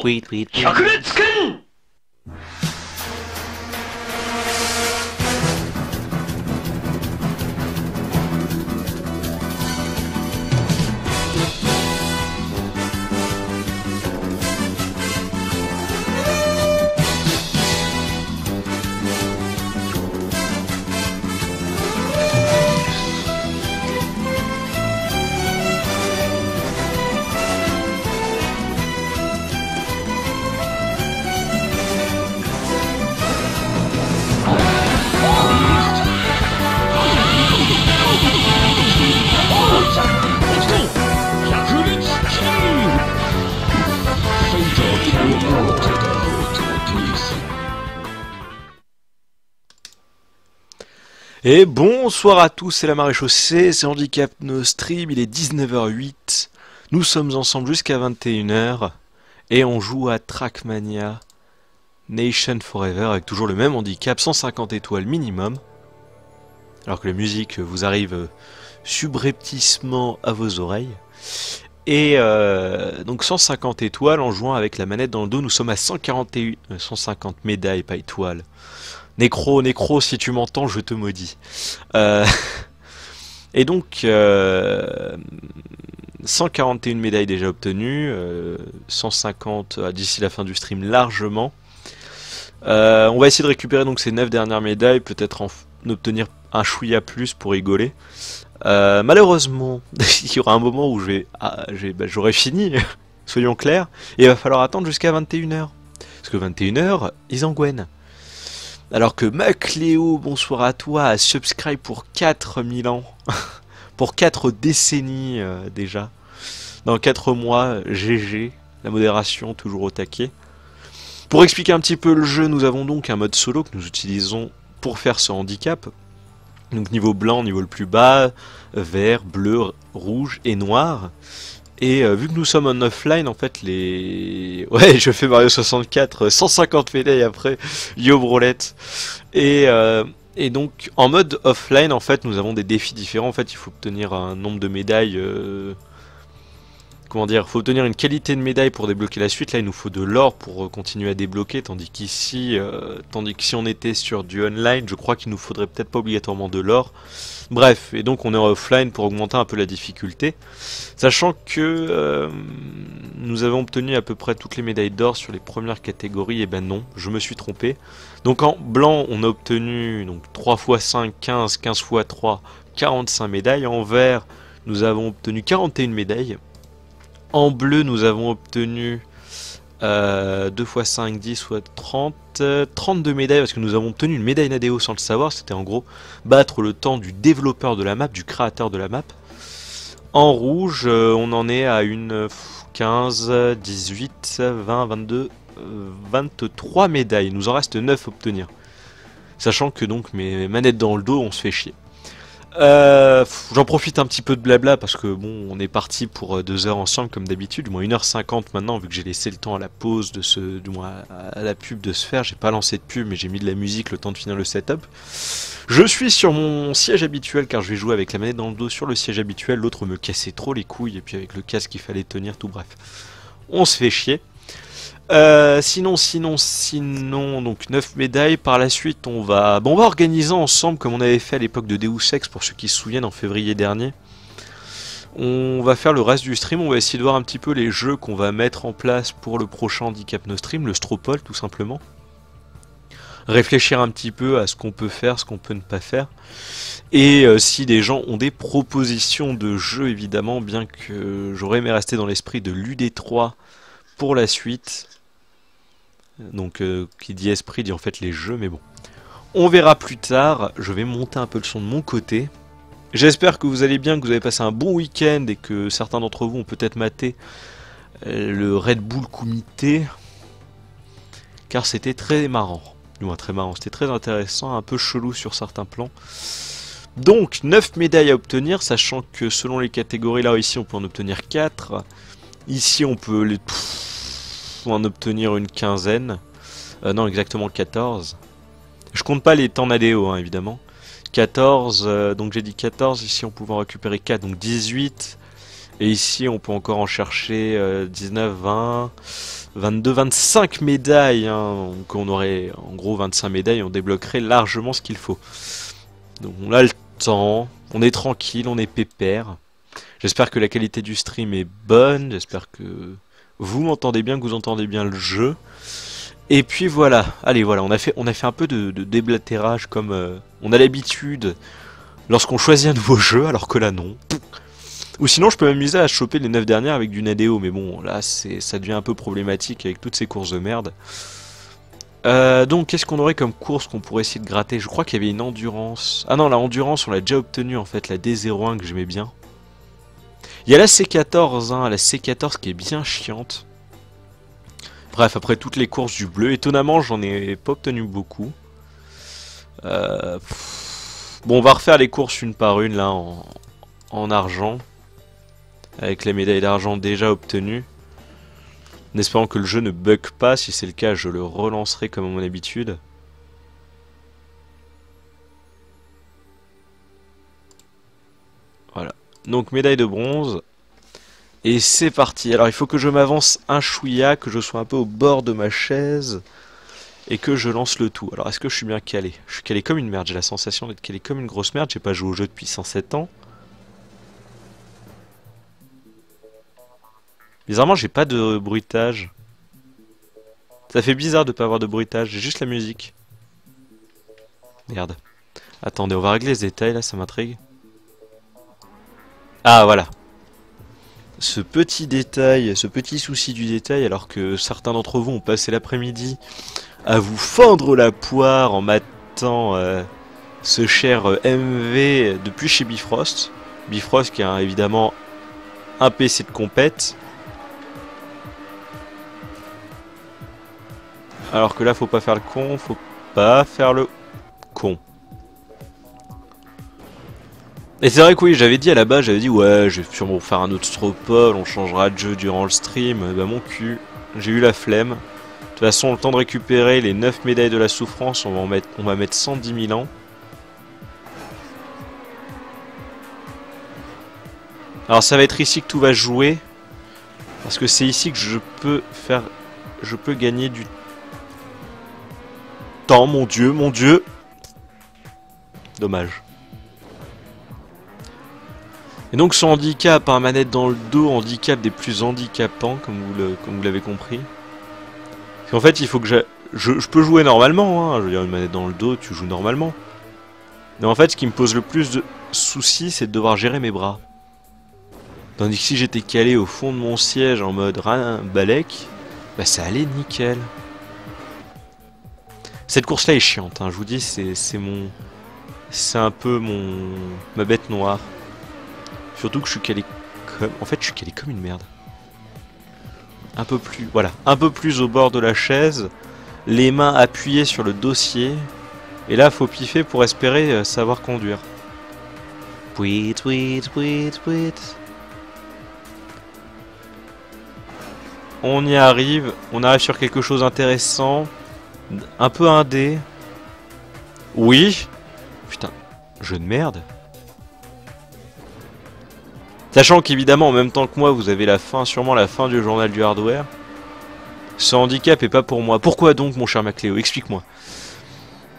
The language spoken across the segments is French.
Tweet, tweet, tweet. 百裂剣 Et bonsoir à tous, c'est la maréchaussée, c'est Handicap No Stream, il est 19h08, nous sommes ensemble jusqu'à 21h, et on joue à Trackmania Nation Forever avec toujours le même handicap, 150 étoiles minimum, alors que la musique vous arrive subrepticement à vos oreilles. Et euh, donc 150 étoiles en jouant avec la manette dans le dos, nous sommes à 141, euh, 150 médailles, pas étoiles. Nécro, Nécro, si tu m'entends, je te maudis. Euh, Et donc, euh, 141 médailles déjà obtenues, euh, 150 euh, d'ici la fin du stream largement. Euh, on va essayer de récupérer donc ces 9 dernières médailles, peut-être en, obtenir un chouïa plus pour rigoler. Euh, malheureusement, il y aura un moment où ah, bah, j'aurai fini, soyons clairs, et il va falloir attendre jusqu'à 21h. Parce que 21h, ils en. Alors que Macléo, bonsoir à toi, a subscribe pour 4000 ans. pour 4 décennies euh, déjà. Dans 4 mois, GG, la modération toujours au taquet. Pour expliquer un petit peu le jeu, nous avons donc un mode solo que nous utilisons pour faire ce handicap. Donc niveau blanc, niveau le plus bas, vert, bleu, rouge et noir. Et euh, vu que nous sommes en offline, en fait, les... Ouais, je fais Mario 64, euh, 150 médailles après, yo brolette. Et, euh, et donc, en mode offline, en fait, nous avons des défis différents. En fait, il faut obtenir un nombre de médailles... euh, Comment dire, faut obtenir une qualité de médaille pour débloquer la suite. Là, il nous faut de l'or pour euh, continuer à débloquer, tandis qu'ici, euh, tandis que si on était sur du online, je crois qu'il nous faudrait peut-être pas obligatoirement de l'or. Bref, et donc on est en offline pour augmenter un peu la difficulté. Sachant que euh, nous avons obtenu à peu près toutes les médailles d'or sur les premières catégories, et ben non, je me suis trompé. Donc en blanc, on a obtenu donc 3 x 5, 15, 15 x 3, 45 médailles. En vert, nous avons obtenu 41 médailles. En bleu, nous avons obtenu euh, 2 x 5, 10 soit 30, euh, 32 médailles parce que nous avons obtenu une médaille Nadeo sans le savoir. C'était en gros battre le temps du développeur de la map, du créateur de la map. En rouge, euh, on en est à une euh, 15, 18, 20, 22, euh, 23 médailles. Il nous en reste 9 à obtenir. Sachant que donc mes manettes dans le dos, on se fait chier. Euh, J'en profite un petit peu de blabla parce que bon, on est parti pour euh, deux heures ensemble comme d'habitude, du moins 1h50 maintenant, vu que j'ai laissé le temps à la pause de ce, du moins à la pub de se faire. J'ai pas lancé de pub, mais j'ai mis de la musique le temps de finir le setup. Je suis sur mon siège habituel car je vais jouer avec la manette dans le dos sur le siège habituel. L'autre me cassait trop les couilles et puis avec le casque il fallait tenir, tout bref. On se fait chier. Euh, sinon, sinon, sinon, donc 9 médailles. Par la suite, on va, bon, on va organiser ensemble comme on avait fait à l'époque de Deus Ex pour ceux qui se souviennent en février dernier. On va faire le reste du stream. On va essayer de voir un petit peu les jeux qu'on va mettre en place pour le prochain handicap no stream, le Stropole tout simplement. Réfléchir un petit peu à ce qu'on peut faire, ce qu'on peut ne pas faire. Et euh, si des gens ont des propositions de jeux, évidemment, bien que j'aurais aimé rester dans l'esprit de l'UD3 pour la suite. Donc, euh, qui dit esprit dit en fait les jeux, mais bon. On verra plus tard. Je vais monter un peu le son de mon côté. J'espère que vous allez bien, que vous avez passé un bon week-end et que certains d'entre vous ont peut-être maté euh, le Red Bull Comité. Car c'était très marrant. Du moins très marrant, c'était très intéressant, un peu chelou sur certains plans. Donc 9 médailles à obtenir, sachant que selon les catégories, là ici on peut en obtenir 4. Ici on peut les... pff, en obtenir une quinzaine. Euh, non, exactement 14. Je compte pas les temps Nadeo, hein, évidemment. 14, euh, donc j'ai dit 14, ici on pouvait en récupérer 4, donc 18. Et ici on peut encore en chercher euh, 19, 20, 22, 25 médailles. Hein. Donc on aurait en gros 25 médailles, on débloquerait largement ce qu'il faut. Donc on a le temps, on est tranquille, on est pépère. J'espère que la qualité du stream est bonne, j'espère que vous m'entendez bien, que vous entendez bien le jeu. Et puis voilà, allez voilà, on a fait, un peu de, déblatérage comme euh, on a l'habitude lorsqu'on choisit un nouveau jeu, alors que là non. Ou sinon je peux m'amuser à choper les 9 dernières avec du Nadeo, mais bon là c'est ça devient un peu problématique avec toutes ces courses de merde. Euh, donc qu'est-ce qu'on aurait comme course qu'on pourrait essayer de gratter? Je crois qu'il y avait une endurance. Ah non, la endurance on l'a déjà obtenue en fait, la D01 que j'aimais bien. Il y a la C14, hein, la C14 qui est bien chiante. Bref, après toutes les courses du bleu, étonnamment j'en ai pas obtenu beaucoup. Euh, bon, on va refaire les courses une par une là en, en argent. Avec les médailles d'argent déjà obtenues. En espérant que le jeu ne bug pas, si c'est le cas je le relancerai comme à mon habitude. Voilà. Donc médaille de bronze. Et c'est parti. Alors il faut que je m'avance un chouïa, que je sois un peu au bord de ma chaise. Et que je lance le tout. Alors est-ce que je suis bien calé? Je suis calé comme une merde, j'ai la sensation d'être calé comme une grosse merde. J'ai pas joué au jeu depuis 107 ans. Bizarrement, j'ai pas de bruitage. Ça fait bizarre de pas avoir de bruitage, j'ai juste la musique. Merde. Attendez, on va régler les détails là, ça m'intrigue. Ah, voilà. Ce petit détail, ce petit souci du détail, alors que certains d'entre vous ont passé l'après-midi à vous fendre la poire en matant euh, ce cher euh, MV depuis chez Bifrost. Bifrost qui a évidemment un PC de compète Alors que là, faut pas faire le con, faut pas faire le con. Et c'est vrai que oui, j'avais dit à la base, j'avais dit ouais, je vais sûrement faire un autre Stropole, on changera de jeu durant le stream. Bah mon cul, j'ai eu la flemme. De toute façon, le temps de récupérer les 9 médailles de la souffrance, on va, en mettre, on va mettre 110 000 ans. Alors ça va être ici que tout va jouer. Parce que c'est ici que je peux faire... Je peux gagner du mon dieu, mon dieu. Dommage. Et donc ce handicap, un manette dans le dos, handicap des plus handicapants, comme vous l'avez compris. En fait, il faut que je, je, peux jouer normalement, hein. je veux dire une manette dans le dos, tu joues normalement. Mais en fait, ce qui me pose le plus de soucis, c'est de devoir gérer mes bras. Tandis que si j'étais calé au fond de mon siège en mode balèque, bah ça allait nickel. Cette course-là est chiante, hein, je vous dis, c'est mon... C'est un peu mon... ma bête noire. Surtout que je suis calé comme... En fait, je suis calé comme une merde. Un peu plus... Voilà, un peu plus au bord de la chaise. Les mains appuyées sur le dossier. Et là, faut piffer pour espérer euh, savoir conduire. Puit, puit, puit, puit. On y arrive, on arrive sur quelque chose d'intéressant. Un peu indé. Oui. Putain, jeu de merde. Sachant qu'évidemment, en même temps que moi, vous avez la fin, sûrement la fin du journal du hardware. Ce handicap est pas pour moi. Pourquoi donc, mon cher Macléo? Explique-moi.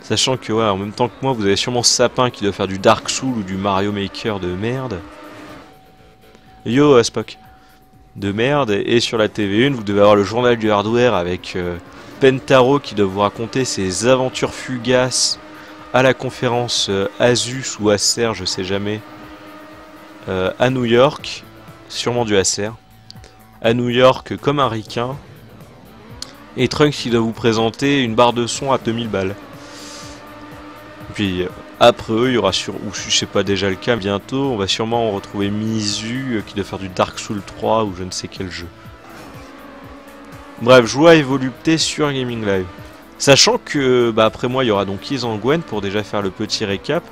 Sachant que, ouais, en même temps que moi, vous avez sûrement Sapin qui doit faire du Dark Soul ou du Mario Maker de merde. Yo, Spock. De merde. Et sur la TV1, vous devez avoir le journal du hardware avec... Euh, Pentaro qui doit vous raconter ses aventures fugaces à la conférence euh, Asus ou Acer, je sais jamais, euh, à New York, sûrement du Acer, à New York comme un ricain, et Trunks qui doit vous présenter une barre de son à 2000 balles. Puis après eux, il y aura sur, ou si c'est pas déjà le cas bientôt, on va sûrement retrouver Mizu euh, qui doit faire du Dark Souls 3 ou je ne sais quel jeu. Bref, joie et volupté sur Gaming Live. Sachant que, bah, après moi, il y aura donc Gwen pour déjà faire le petit récap.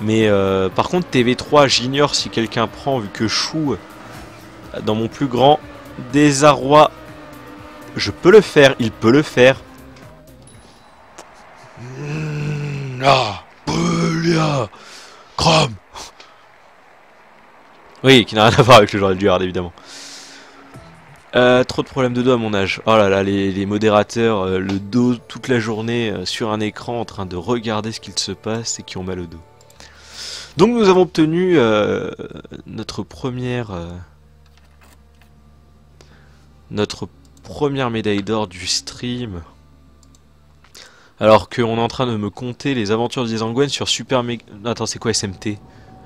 Mais euh, par contre, TV3, j'ignore si quelqu'un prend, vu que Chou, dans mon plus grand désarroi, je peux le faire, il peut le faire. Mmh, ah, Chrome. Oui, qui n'a rien à voir avec le journal du hard, évidemment. Euh, trop de problèmes de dos à mon âge. Oh là là, les, les modérateurs, euh, le dos toute la journée euh, sur un écran en train de regarder ce qu'il se passe et qui ont mal au dos. Donc nous avons obtenu euh, notre première euh, notre première médaille d'or du stream. Alors qu'on est en train de me compter les aventures d'Izangwen sur Super Mega... Attends, c'est quoi SMT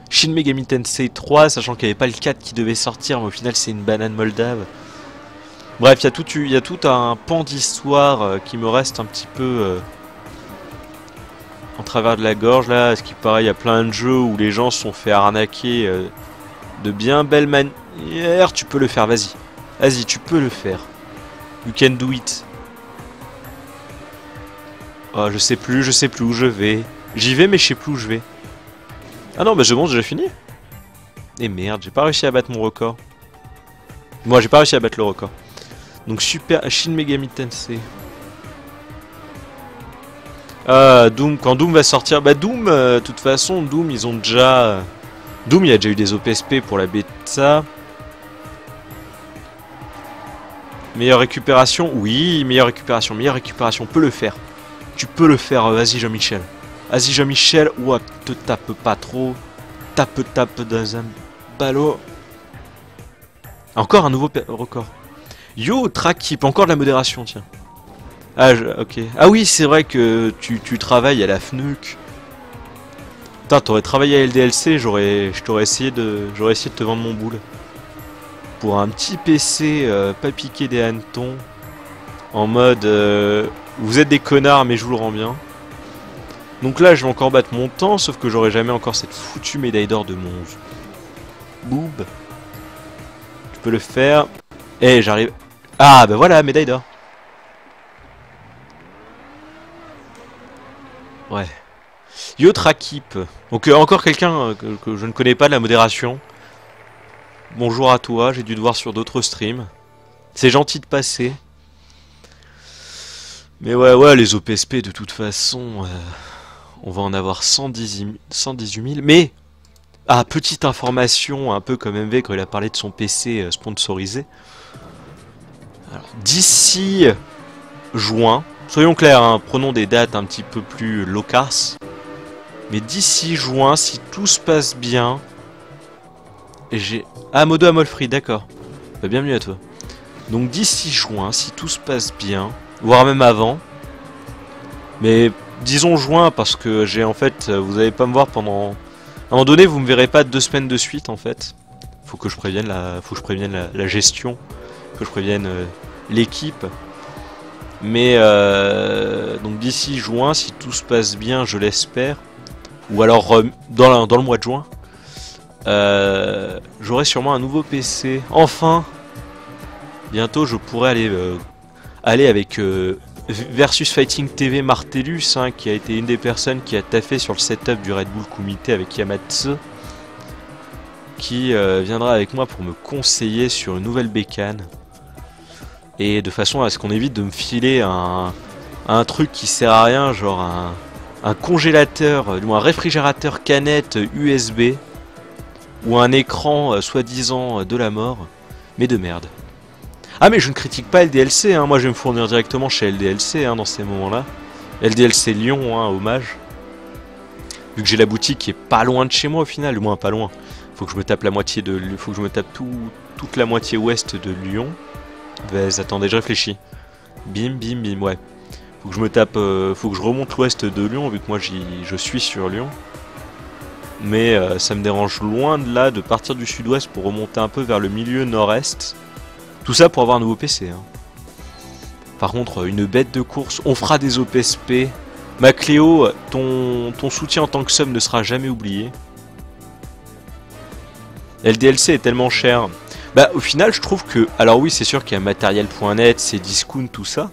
Shin Megami Tensei 3, sachant qu'il n'y avait pas le 4 qui devait sortir, mais au final c'est une banane moldave. Bref, il y, a tout, un pan d'histoire euh, qui me reste un petit peu en travers de la gorge là. Ce qui paraît, il y a plein de jeux où les gens sont fait arnaquer euh, de bien belles manières. Tu peux le faire, vas-y. Vas-y, tu peux le faire. You can do it. Oh, je sais plus, je sais plus où je vais. J'y vais, mais je sais plus où je vais. Ah non, bah je bon, j'ai fini. Et merde, j'ai pas réussi à battre mon record. Moi, j'ai pas réussi à battre le record. Donc super Shin Megami Tensei. Ah, Doom, quand Doom va sortir, bah Doom, euh, de toute façon, Doom, ils ont déjà... Doom, il y a déjà eu des OPSP pour la bêta. Meilleure récupération, oui, meilleure récupération, meilleure récupération, peut le faire. Tu peux le faire, euh, vas-y Jean-Michel. Vas-y Jean-Michel, ouah, te tape pas trop. Tape, tape dans un ballot. Encore un nouveau record. Yo, track keep, encore de la modération, tiens. Ah, ok. Ah oui, c'est vrai que tu, travailles à la FNUC. Putain, t'aurais travaillé à LDLC, j'aurais, essayé de, essayé de te vendre mon boule. Pour un petit PC euh, pas piqué des hannetons, en mode, euh, vous êtes des connards, mais je vous le rends bien. Donc là, je vais encore battre mon temps, sauf que j'aurai jamais encore cette foutue médaille d'or de mon boob. Tu peux le faire. Eh, j'arrive. Ah, bah voilà, médaille d'or. Ouais. Yo Trakip. Donc euh, encore quelqu'un euh, que, je ne connais pas de la modération. Bonjour à toi, j'ai dû te voir sur d'autres streams. C'est gentil de passer. Mais ouais, ouais, les OPSP de toute façon, euh, on va en avoir 110 000 118 000. Mais, ah, petite information, un peu comme MV quand il a parlé de son PC sponsorisé. D'ici juin, soyons clairs, hein, prenons des dates un petit peu plus loquaces. Mais d'ici juin, si tout se passe bien, j'ai... Ah, Modo Amolfree, d'accord. Bah, bienvenue à toi. Donc d'ici juin, si tout se passe bien, voire même avant, mais disons juin parce que j'ai en fait, vous allez pas me voir pendant... À un moment donné, vous me verrez pas deux semaines de suite en fait. Faut que je prévienne la, faut que je prévienne la, la gestion, que je prévienne euh, l'équipe. Mais euh, donc d'ici juin, si tout se passe bien, je l'espère, ou alors euh, dans, le mois de juin, euh, j'aurai sûrement un nouveau PC. Enfin, bientôt, je pourrai aller avec Versus Fighting TV Martellus, hein, qui a été une des personnes qui a taffé sur le setup du Red Bull Kumite avec Yamatsu, qui viendra avec moi pour me conseiller sur une nouvelle bécane. Et de façon à ce qu'on évite de me filer un, truc qui sert à rien, genre un, un congélateur, ou un réfrigérateur canette USB, ou un écran euh, soi-disant euh, de la mort, mais de merde. Ah mais je ne critique pas LDLC, hein. moi je vais me fournir directement chez LDLC hein, dans ces moments-là. LDLC Lyon, hein, hommage. Vu que j'ai la boutique qui est pas loin de chez moi au final, du moins pas loin. Faut que je me tape la moitié de, faut que je me tape tout, toute la moitié ouest de Lyon. Vas, attendez, je réfléchis. Bim, bim, bim, ouais. Faut que je me tape, euh, faut que je remonte l'ouest de Lyon vu que moi je suis sur Lyon. Mais euh, ça me dérange loin de là de partir du sud-ouest pour remonter un peu vers le milieu nord-est. Tout ça pour avoir un nouveau PC. hein. Par contre, une bête de course, on fera des OPSP. Macléo, ton, ton soutien en tant que sub ne sera jamais oublié. LDLC est tellement cher. Bah au final je trouve que... Alors oui c'est sûr qu'il y a matériel.net, c'est discount, tout ça.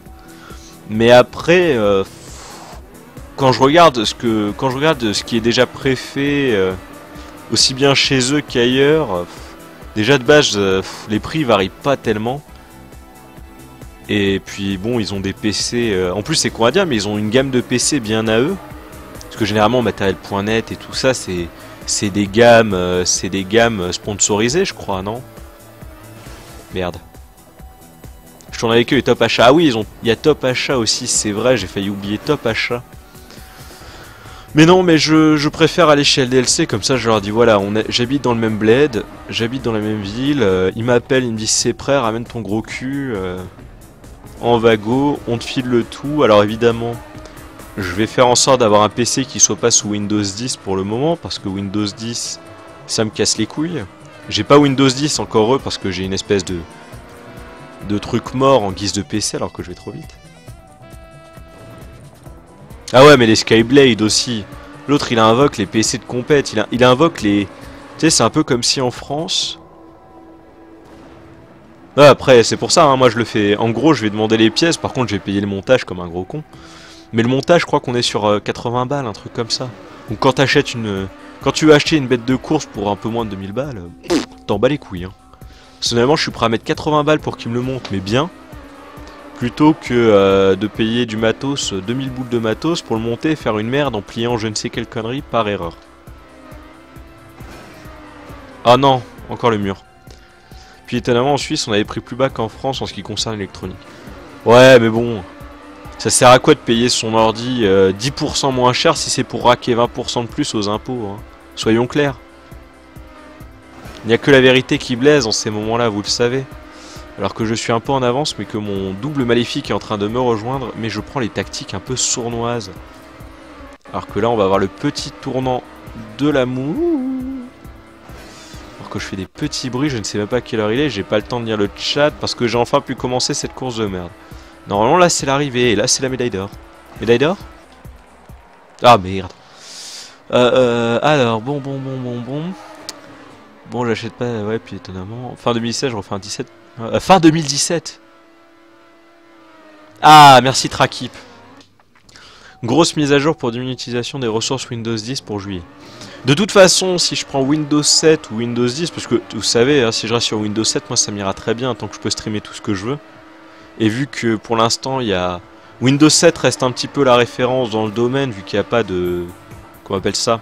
Mais après... euh, quand je regarde ce que quand je regarde ce qui est déjà préfet euh, aussi bien chez eux qu'ailleurs euh, déjà de base euh, les prix varient pas tellement. Et puis bon ils ont des PC en plus c'est dire mais ils ont une gamme de PC bien à eux. Parce que généralement matériel.net et tout ça c'est c'est des gammes c'est des gammes sponsorisées je crois non? Merde Je tourne avec eux et Top Achat. Ah oui, ils ont... il y a Top Achat aussi, c'est vrai, j'ai failli oublier Top Achat. Mais non, mais je, préfère aller chez LDLC, comme ça je leur dis voilà, j'habite dans le même bled, j'habite dans la même ville, euh, ils m'appellent, ils me disent c'est prêt, ramène ton gros cul euh, en vago, on te file le tout. Alors évidemment, je vais faire en sorte d'avoir un PC qui soit pas sous Windows 10 pour le moment, parce que Windows 10, ça me casse les couilles. J'ai pas Windows 10 encore eux, parce que j'ai une espèce de, de truc mort en guise de PC alors que je vais trop vite. Ah ouais, mais les Skyblade aussi. L'autre, il invoque les PC de compète. Il, il invoque les... Tu sais, c'est un peu comme si en France... après, c'est pour ça, hein, moi je le fais... En gros, je vais demander les pièces. Par contre, je vais payer le montage comme un gros con. Mais le montage, je crois qu'on est sur 80 euh, balles, un truc comme ça. Donc quand t'achètes une... Quand tu veux acheter une bête de course pour un peu moins de 2000 balles, t'en bats les couilles. Hein. Personnellement, je suis prêt à mettre 80 balles pour qu'il me le monte, mais bien plutôt que euh, de payer du matos, 2000 boules de matos pour le monter et faire une merde en pliant je ne sais quelle connerie par erreur. Ah non, encore le mur. Puis étonnamment en Suisse on avait pris plus bas qu'en France en ce qui concerne l'électronique. Ouais mais bon, ça sert à quoi de payer son ordi 10% euh, moins cher si c'est pour raquer 20% de plus aux impôts hein? Soyons clairs. Il n'y a que la vérité qui blaise en ces moments-là, vous le savez. Alors que je suis un peu en avance, mais que mon double maléfique est en train de me rejoindre, mais je prends les tactiques un peu sournoises. Alors que là, on va avoir le petit tournant de l'amour. Alors que je fais des petits bruits, je ne sais même pas quelle heure il est, j'ai pas le temps de lire le chat parce que j'ai enfin pu commencer cette course de merde. Normalement, là, c'est l'arrivée, et là, c'est la médaille d'or. Médaille d'or Ah, merde. Euh, euh, alors, bon, bon, bon, bon, bon. Bon, j'achète pas, ouais, puis étonnamment. Fin 2016, je refais un 17. Euh, fin 2017. Ah, merci Trakip. Grosse mise à jour pour diminuer l'utilisation des ressources Windows 10 pour juillet. De toute façon, si je prends Windows 7 ou Windows 10, parce que vous savez, hein, si je reste sur Windows 7, moi ça m'ira très bien tant que je peux streamer tout ce que je veux. Et vu que pour l'instant, il y a... Windows 7 reste un petit peu la référence dans le domaine, vu qu'il n'y a pas de... Comment on appelle ça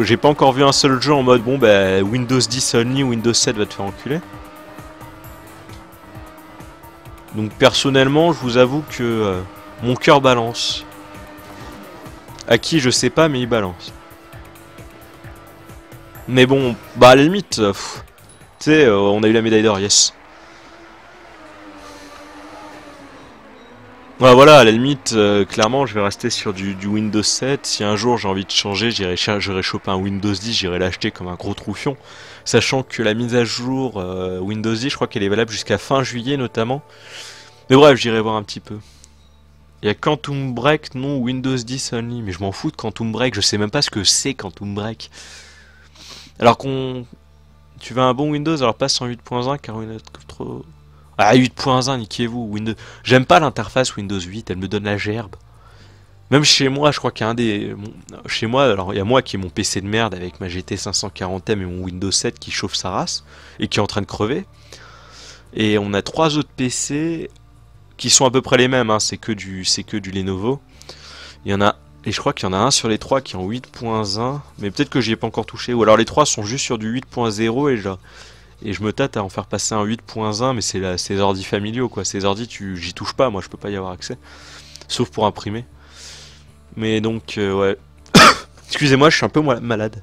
J'ai pas encore vu un seul jeu en mode, bon, bah, Windows 10 only, Windows 7 va te faire enculer. Donc personnellement, je vous avoue que euh, mon cœur balance. À qui je sais pas, mais il balance. Mais bon, bah à la limite, euh, tu sais, euh, on a eu la médaille d'or, yes. Voilà, voilà, à la limite, clairement, je vais rester sur du, Windows 7. Si un jour j'ai envie de changer, j'irai choper un Windows 10, j'irai l'acheter comme un gros troufion. Sachant que la mise à jour Windows 10, je crois qu'elle est valable jusqu'à fin juillet notamment. Mais bref, j'irai voir un petit peu. Il y a Quantum Break, non, Windows 10 only. Mais je m'en fous de Quantum Break, je sais même pas ce que c'est Quantum Break. Alors qu'on... Tu veux un bon Windows, alors passe en 8.1 car Windows trop... Ah 8.1, niquez-vous. J'aime pas l'interface Windows 8, elle me donne la gerbe. Même chez moi, je crois qu'il y a un des... Chez moi, alors il y a moi qui ai mon PC de merde avec ma GT 540M et mon Windows 7 qui chauffe sa race et qui est en train de crever. Et on a trois autres PC qui sont à peu près les mêmes, hein, c'est que du que du Lenovo. Il y en a et je crois qu'il y en a un sur les trois qui est en 8.1, mais peut-être que j'y ai pas encore touché. Ou alors les trois sont juste sur du 8.0 et je, et je me tâte à en faire passer un 8.1, mais c'est ces ordi familiaux quoi. Ces ordi, tu j'y touche pas, moi je peux pas y avoir accès, sauf pour imprimer. Mais donc euh, ouais, excusez-moi, je suis un peu malade.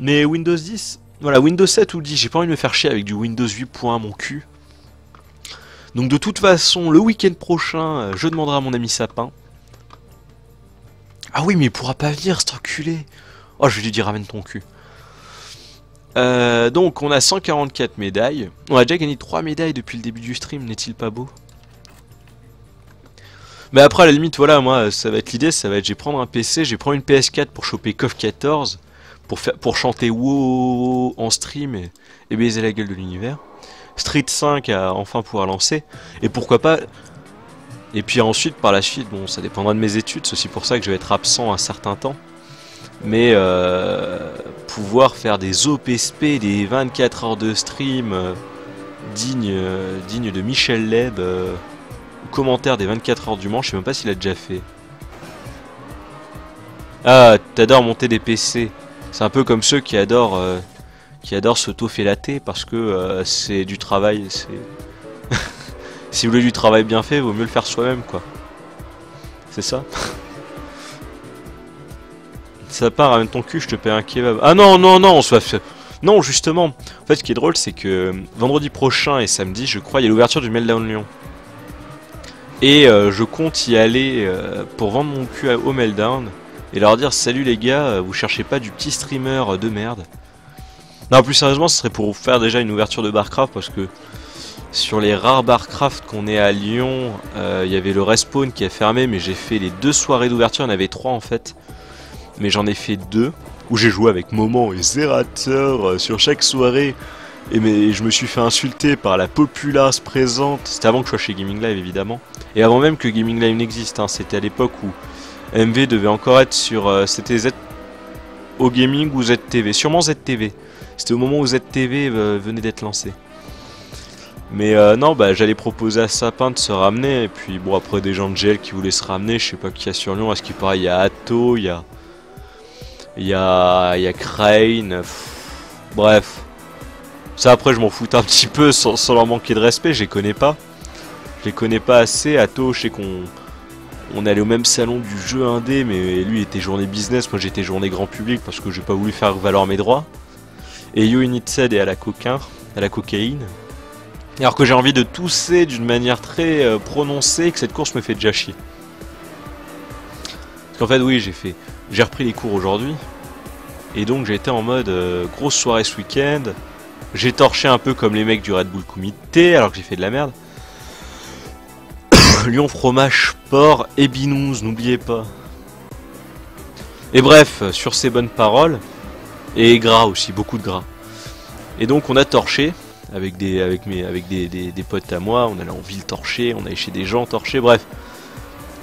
Mais Windows 10, voilà Windows 7 ou 10, j'ai pas envie de me faire chier avec du Windows 8.1 mon cul. Donc de toute façon, le week-end prochain, euh, je demanderai à mon ami Sapin. Ah oui, mais il pourra pas venir, cet enculé. Oh, je vais lui dire ramène ton cul. Euh, donc on a 144 médailles. On a déjà gagné 3 médailles depuis le début du stream, n'est-il pas beau? Mais après à la limite, voilà, moi ça va être l'idée, ça va être j'ai prendre un PC, j'ai prendre une PS4 pour choper KOF 14, pour, faire, pour chanter WoW en stream et, et baiser la gueule de l'univers. Street 5 à enfin pouvoir lancer. Et pourquoi pas... Et puis ensuite, par la suite, bon, ça dépendra de mes études, c'est aussi pour ça que je vais être absent un certain temps. Mais euh, pouvoir faire des OPSP, des 24 heures de stream euh, dignes digne de Michel Leb, euh, commentaire des 24 heures du Mans, je sais même pas s'il a déjà fait. Ah, t'adores monter des PC. C'est un peu comme ceux qui adorent qui adore se toffer la parce que euh, c'est du travail. Si vous voulez du travail bien fait, vaut mieux le faire soi-même, quoi. C'est ça? ça part, ramène ton cul, je te paie un kebab. Ah non, non, non, on soit fait. Non, justement. En fait, ce qui est drôle, c'est que vendredi prochain et samedi, je crois, il y a l'ouverture du Meltdown Lyon. Et euh, je compte y aller euh, pour vendre mon cul au Meltdown et leur dire salut les gars, euh, vous cherchez pas du petit streamer de merde. Non, plus sérieusement, ce serait pour faire déjà une ouverture de Barcraft parce que sur les rares Barcraft qu'on est à Lyon, il y avait le Respawn qui a fermé, mais j'ai fait les deux soirées d'ouverture, il y en avait trois en fait. Mais j'en ai fait deux où j'ai joué avec Moment et Zerator sur chaque soirée. Et mais je me suis fait insulter par la populace présente. C'était avant que je sois chez Gaming Live évidemment. Et avant même que Gaming Live n'existe. Hein. C'était à l'époque où MV devait encore être sur. Euh, c'était Z. Au gaming ou ZTV. Sûrement ZTV. C'était au moment où ZTV euh, venait d'être lancé. Mais euh, non, bah j'allais proposer à Sapin de se ramener. Et puis bon, après des gens de GL qui voulaient se ramener. Je sais pas qui y a sur Lyon. À ce qui paraît, il y a Atto, il y a. Il y a. Y a Crane. bref. Ça après je m'en fous un petit peu sans, leur manquer de respect, je les connais pas. Je les connais pas assez. Atto, je sais qu'on on allait au même salon du jeu indé, mais lui était journée business, moi j'étais journée grand public parce que j'ai pas voulu faire valoir mes droits. Et Yo Initsed est à la coquin, à la cocaïne. Alors que j'ai envie de tousser d'une manière très euh, prononcée, que cette course me fait déjà chier. Parce qu'en fait, oui, j'ai fait, j'ai repris les cours aujourd'hui, et donc été en mode euh, grosse soirée ce week-end. J'ai torché un peu comme les mecs du Red Bull Comité alors que j'ai fait de la merde. Lyon fromage, porc et binous, n'oubliez pas. Et bref, sur ces bonnes paroles, et gras aussi, beaucoup de gras. Et donc on a torché avec des avec mes avec des, des, potes à moi, on allait en ville torcher, on allait chez des gens torcher, bref.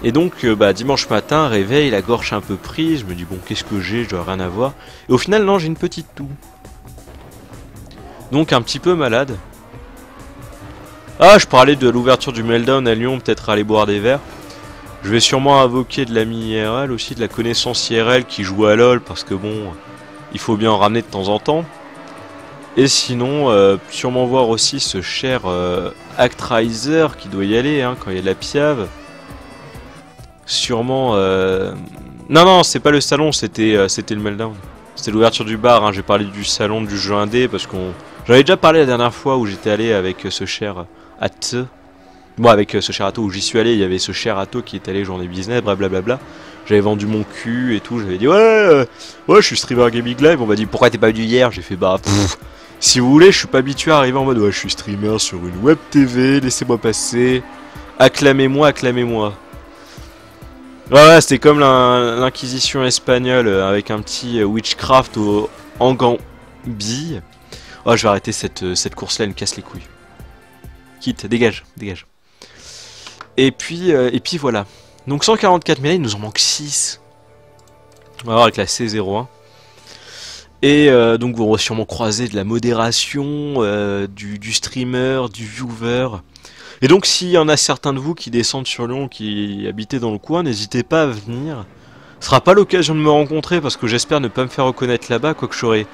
Et donc euh, bah, dimanche matin, réveil, la gorge un peu prise, je me dis bon qu'est-ce que j'ai, je dois rien avoir. Et au final non j'ai une petite toux. Donc un petit peu malade. Ah, je parlais de l'ouverture du Meltdown à Lyon, peut-être aller boire des verres. Je vais sûrement invoquer de l'ami IRL aussi, de la connaissance IRL qui joue à LoL, parce que bon, il faut bien en ramener de temps en temps. Et sinon, euh, sûrement voir aussi ce cher euh, Actriser qui doit y aller hein, quand il y a de la piave. Sûrement... Euh... Non, non, c'est pas le salon, c'était euh, le Meltdown. C'était l'ouverture du bar, hein. j'ai parlé du salon du jeu indé parce qu'on J'en avais déjà parlé la dernière fois où j'étais allé avec ce cher Atte. Bon, avec ce cher Atto où j'y suis allé, il y avait ce cher Atto qui est allé journée business, blablabla. J'avais vendu mon cul et tout, j'avais dit ouais, euh, ouais, je suis streamer gaming live. On m'a dit pourquoi t'es pas venu hier? J'ai fait bah, si vous voulez, je suis pas habitué à arriver en mode ouais, je suis streamer sur une web TV, laissez-moi passer, acclamez-moi, acclamez-moi. Ouais, c'était comme l'inquisition espagnole euh, avec un petit euh, witchcraft au, bille. Oh, je vais arrêter cette, euh, cette course-là, elle me casse les couilles. Quitte, dégage, dégage. Et puis, euh, et puis voilà. Donc 144 000, il nous en manque 6. On va voir avec la C01. Et donc vous aurez sûrement croisé de la modération, du, streamer, du viewer. Et donc s'il y en a certains de vous qui descendent sur Lyon, qui habitaient dans le coin, n'hésitez pas à venir. Ce sera pas l'occasion de me rencontrer parce que j'espère ne pas me faire reconnaître là-bas, quoique j'aurai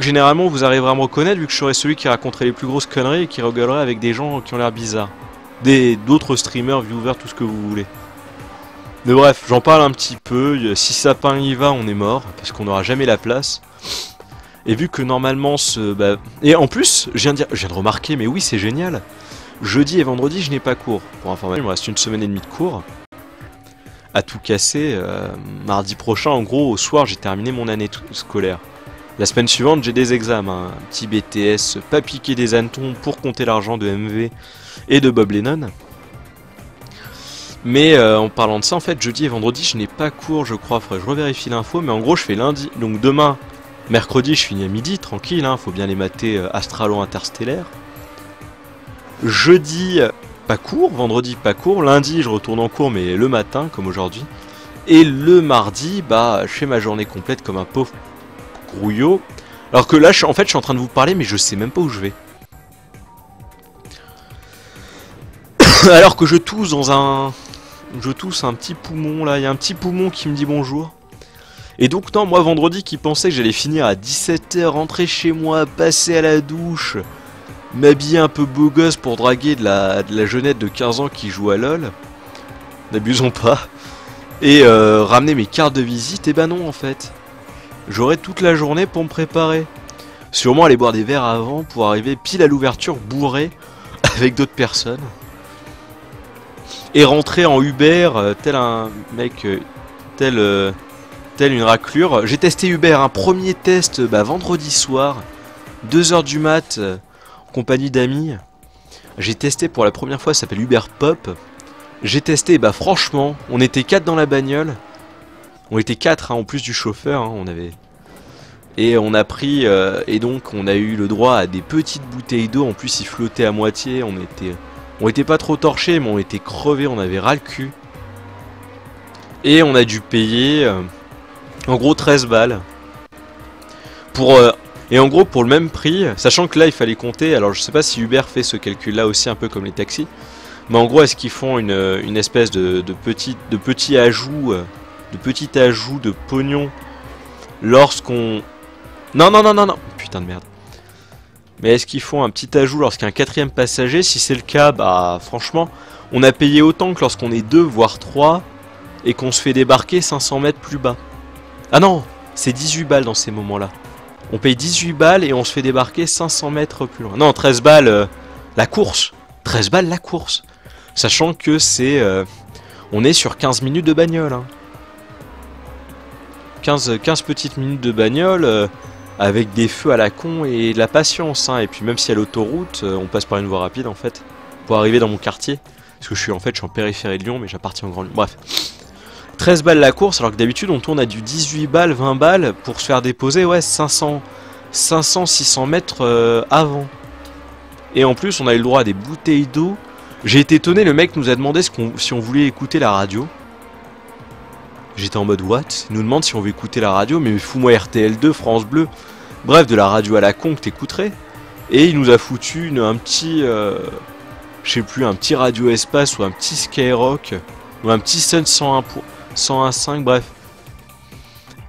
généralement vous arriverez à me reconnaître vu que je serai celui qui raconterait les plus grosses conneries et qui rigolerait avec des gens qui ont l'air bizarres. Des d'autres streamers, viewers, tout ce que vous voulez. Mais bref, j'en parle un petit peu. Si Sapin y va, on est mort parce qu'on n'aura jamais la place. Et vu que normalement ce... Bah... Et en plus, je viens de remarquer, mais oui c'est génial. Jeudi et vendredi, je n'ai pas cours. Pour information, il me reste une semaine et demie de cours. À tout casser, euh, mardi prochain, en gros, au soir, j'ai terminé mon année scolaire. La semaine suivante, j'ai des examens, un petit BTS, pas piquer des hannetons pour compter l'argent de MV et de Bob Lennon. Mais euh, en parlant de ça, en fait, jeudi et vendredi, je n'ai pas cours, je crois. Faudrait que je revérifie l'info, mais en gros, je fais lundi. Donc demain, mercredi, je finis à midi, tranquille, hein, faut bien les mater euh, Astralo Interstellaire. Jeudi, pas cours, vendredi, pas cours. Lundi, je retourne en cours, mais le matin, comme aujourd'hui. Et le mardi, bah, je fais ma journée complète comme un pauvre Grouillot. Alors que là, en fait, je suis en train de vous parler, mais je sais même pas où je vais. Alors que je tousse dans un... Je tousse un petit poumon, là. Il y a un petit poumon qui me dit bonjour. Et donc non, moi vendredi qui pensais que j'allais finir à 17h, rentrer chez moi, passer à la douche, m'habiller un peu beau gosse pour draguer de la, de la jeunette de 15 ans qui joue à LoL. N'abusons pas. Et euh, ramener mes cartes de visite, et ben non en fait. J'aurai toute la journée pour me préparer. Sûrement aller boire des verres avant pour arriver pile à l'ouverture bourré avec d'autres personnes. Et rentrer en Uber euh, tel un mec, euh, tel, tel une raclure. J'ai testé Uber, un premier test bah, vendredi soir, 2h du mat, compagnie d'amis. J'ai testé pour la première fois, ça s'appelle Uber Pop. J'ai testé, bah franchement, on était 4 dans la bagnole. On était 4 en plus du chauffeur, hein, on avait... Et on a pris, euh, et donc on a eu le droit à des petites bouteilles d'eau, en plus ils flottaient à moitié, on était... On était pas trop torchés, mais on était crevés, on avait ras le cul. Et on a dû payer, euh, en gros 13 balles. Pour... euh, et en gros pour le même prix, sachant que là il fallait compter, alors je sais pas si Uber fait ce calcul là aussi un peu comme les taxis, mais en gros, est-ce qu'ils font une, espèce de, de, petit, ajout, euh, de petit ajout de pognon lorsqu'on... Non, non, non, non, non, putain de merde. Mais est-ce qu'ils font un petit ajout lorsqu'il y a un quatrième passager? Si c'est le cas, bah franchement, on a payé autant que lorsqu'on est deux, voire trois, et qu'on se fait débarquer 500 mètres plus bas. Ah non, c'est 18 balles dans ces moments-là. On paye 18 balles et on se fait débarquer 500 mètres plus loin. Non, 13 balles, euh, la course. 13 balles la course. Sachant que c'est... euh, on est sur 15 minutes de bagnole. hein. 15, 15 petites minutes de bagnole euh, avec des feux à la con et de la patience. hein. Et puis même si à l'autoroute, on passe par une voie rapide en fait, pour arriver dans mon quartier. Parce que je suis en fait, je suis en périphérie de Lyon, mais j'appartiens au Grand Lyon. Bref. 13 balles la course, alors que d'habitude on tourne à du 18 balles, 20 balles pour se faire déposer, ouais, 500, 500, 600 mètres euh, avant. Et en plus, on a eu le droit à des bouteilles d'eau. J'ai été étonné, le mec nous a demandé si on voulait écouter la radio. J'étais en mode what? Il nous demande si on veut écouter la radio, mais fous-moi RTL2, France Bleu. Bref, de la radio à la con que t'écouterais. Et il nous a foutu un petit. euh, je sais plus, un petit radio espace ou un petit Skyrock. Ou un petit Sun 101 pour- 101.5, bref.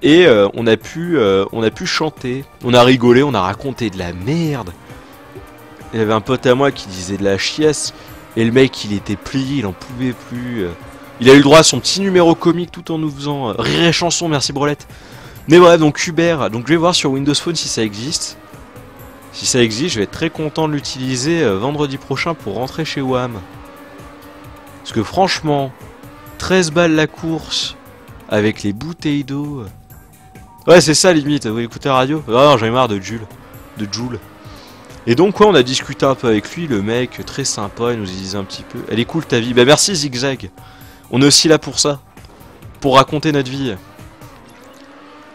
Et euh, on, a pu, euh, on a pu chanter. On a rigolé, on a raconté de la merde. Il y avait un pote à moi qui disait de la chiasse. Et le mec, il était plié, il en pouvait plus. euh. Il a eu le droit à son petit numéro comique tout en nous faisant rire et chanson, merci Brolette. Mais bref, donc Uber, donc je vais voir sur Windows Phone si ça existe. Si ça existe, je vais être très content de l'utiliser vendredi prochain pour rentrer chez WAM. Parce que franchement, 13 balles la course, avec les bouteilles d'eau. Ouais, c'est ça limite, vous écoutez la radio Ah non, j'en ai marre de Jules. De Joule. Et donc, quoi, on a discuté un peu avec lui, le mec, très sympa, il nous disait un petit peu. Elle est cool ta vie. Bah merci Zigzag. On est aussi là pour ça. Pour raconter notre vie.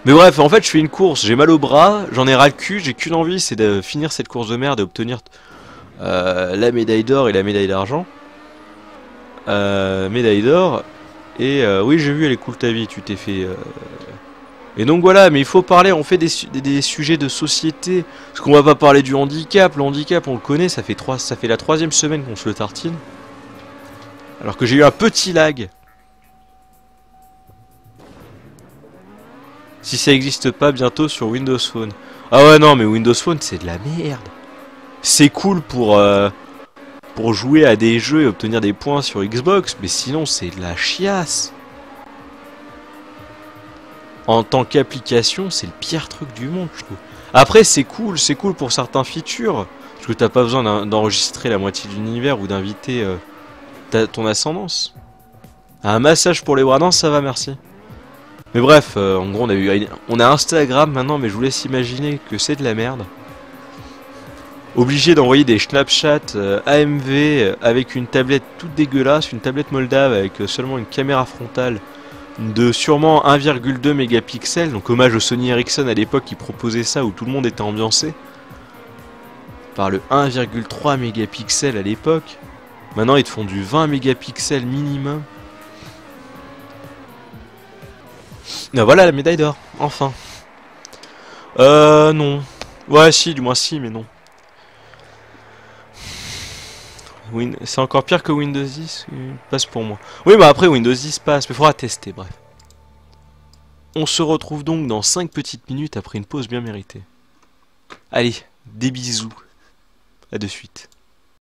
Mais bref, en fait, je fais une course, j'ai mal au bras, j'en ai ras le cul, j'ai qu'une envie, c'est de finir cette course de merde et obtenir euh, la médaille d'or et la médaille d'argent. Euh, médaille d'or. Et euh, oui, j'ai vu, elle est cool ta vie, tu t'es fait... euh, Et donc voilà, mais il faut parler, on fait des, des sujets de société. Parce qu'on va pas parler du handicap, le handicap on le connaît, ça fait, trois, ça fait la troisième semaine qu'on se le tartine. Alors que j'ai eu un petit lag. Si ça existe pas bientôt sur Windows Phone. Ah ouais non mais Windows Phone c'est de la merde. C'est cool pour euh, pour jouer à des jeux et obtenir des points sur Xbox, mais sinon c'est de la chiasse. En tant qu'application, c'est le pire truc du monde, je trouve. Après, c'est cool, c'est cool pour certains features, parce que t'as pas besoin d'en- d'enregistrer la moitié de l'univers ou d'inviter euh, ton ascendance. Un massage pour les bras, ça va, merci. Mais bref, euh, en gros, on a on a Instagram maintenant, mais je vous laisse imaginer que c'est de la merde. Obligé d'envoyer des Snapchat euh, AMV euh, avec une tablette toute dégueulasse, une tablette moldave avec euh, seulement une caméra frontale de sûrement 1,2 mégapixels, donc hommage au Sony Ericsson à l'époque qui proposait ça où tout le monde était ambiancé par le 1,3 mégapixels à l'époque. Maintenant ils te font du 20 mégapixels minimum. Ah, voilà la médaille d'or, enfin. Euh non. Ouais si, du moins si, mais non. C'est encore pire que Windows 10 euh, passe pour moi. Oui, bah après Windows 10 passe, mais faudra tester, bref. On se retrouve donc dans 5 petites minutes après une pause bien méritée. Allez, des bisous. A de suite.